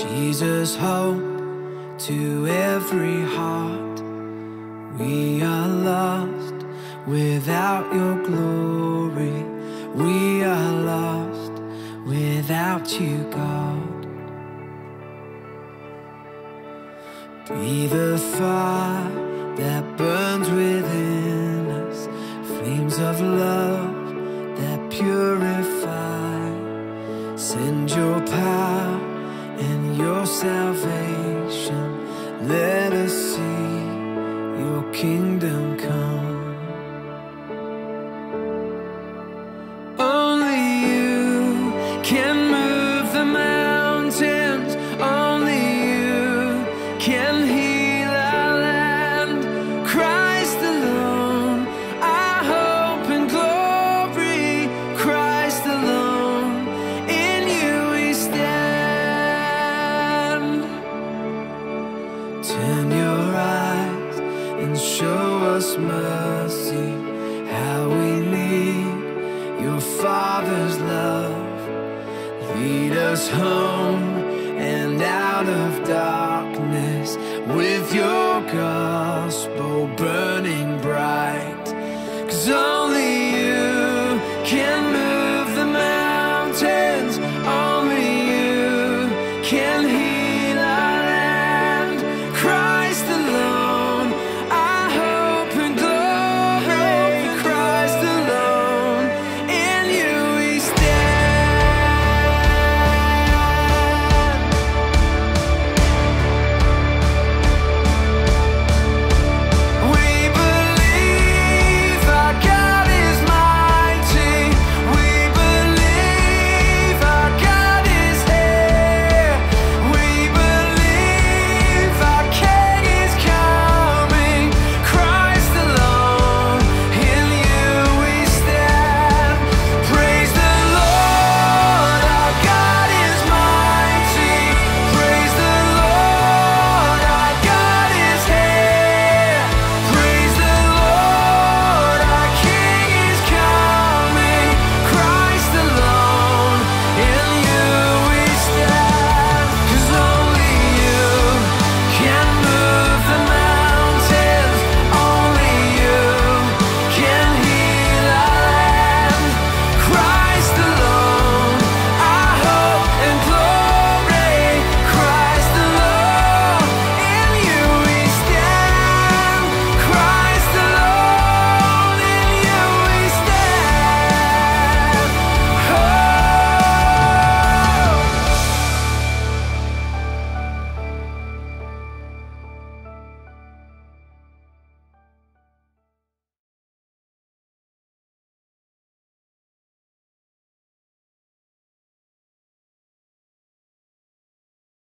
Jesus, hope to every heart. We are lost without your glory. We are lost without you, God. Be the fire that burns within us, flames of love mercy. How we need your Father's love. Lead us home and out of darkness with your gospel burning